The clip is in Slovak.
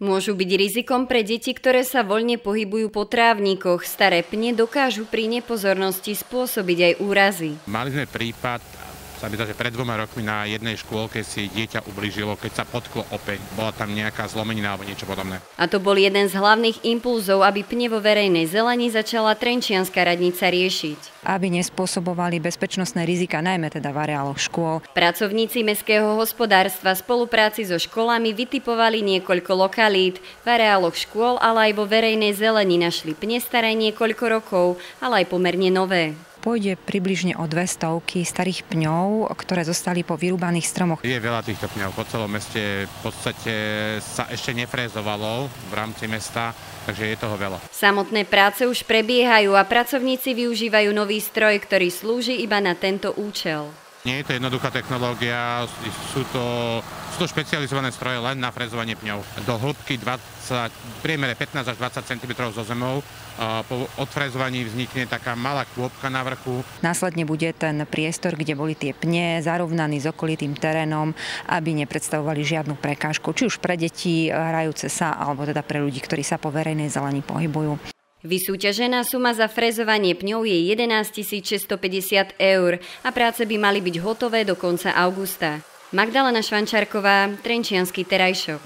Môžu byť rizikom pre deti, ktoré sa voľne pohybujú po trávnikoch. Staré pne dokážu pri nepozornosti spôsobiť aj úrazy. Mali sme prípad, sa mi že pred dvoma rokmi na jednej škôlke si dieťa ublížilo, keď sa potklo opäť. Bola tam nejaká zlomenina alebo niečo podobné. A to bol jeden z hlavných impulzov, aby pne vo verejnej zelení začala Trenčianská radnica riešiť. Aby nespôsobovali bezpečnostné rizika, najmä teda v areáloch škôl. Pracovníci mestského hospodárstva v spolupráci so školami vytipovali niekoľko lokalít. V areáloch škôl, ale aj vo verejnej zelení našli pne staré niekoľko rokov, ale aj pomerne nové. Pôjde približne o dve stovky starých pňov, ktoré zostali po vyrúbaných stromoch. Je veľa týchto pňov. Po celom meste v podstate sa ešte nefrézovalo v rámci mesta, takže je toho veľa. Samotné práce už prebiehajú a pracovníci využívajú nový stroj, ktorý slúži iba na tento účel. Nie je to jednoduchá technológia, sú to, sú to špecializované stroje len na frezovanie pňov. Do hĺbky 20, v priemere 15 až 20 cm zo zemou po odfrezovaní vznikne taká malá kôpka na vrchu. Následne bude ten priestor, kde boli tie pne, zarovnaný s okolitým terénom, aby nepredstavovali žiadnu prekážku, či už pre deti hrajúce sa, alebo teda pre ľudí, ktorí sa po verejnej zelení pohybujú. Vysúťažená suma za frezovanie pňov je 11 650 eur a práce by mali byť hotové do konca augusta. Magdalena Švančárková, Trenčiansky terajšok.